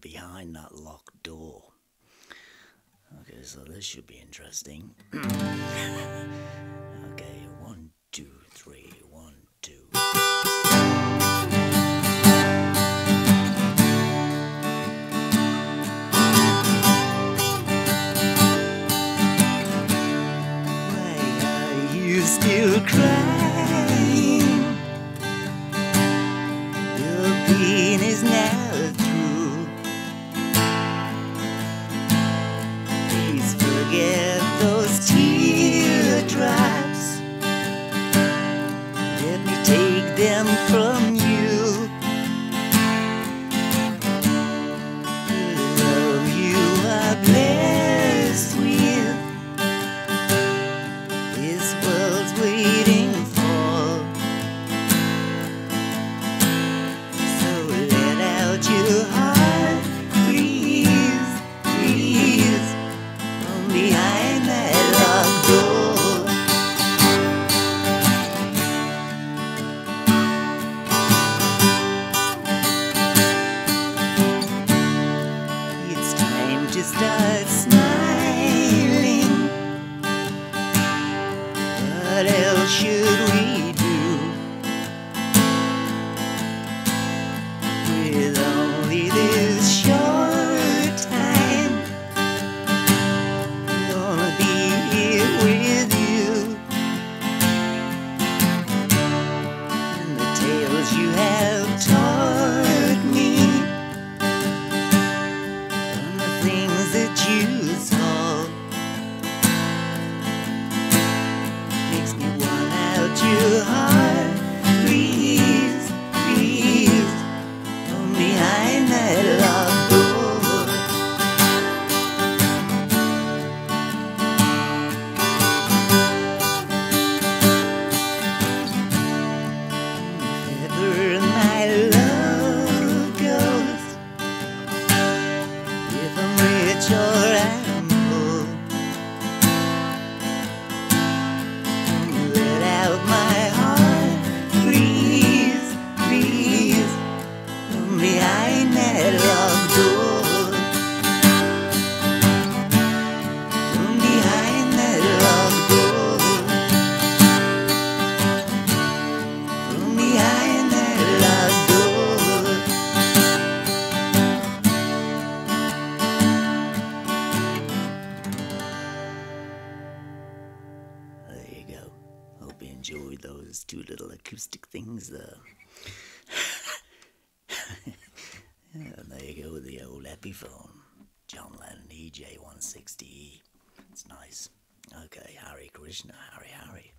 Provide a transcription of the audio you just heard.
behind that locked door. Okay, so this should be interesting. to hide. those two little acoustic things there. yeah, there you go, with the old Epiphone. John Lennon EJ160E. It's nice. Okay, Hare Krishna, Hare Hare.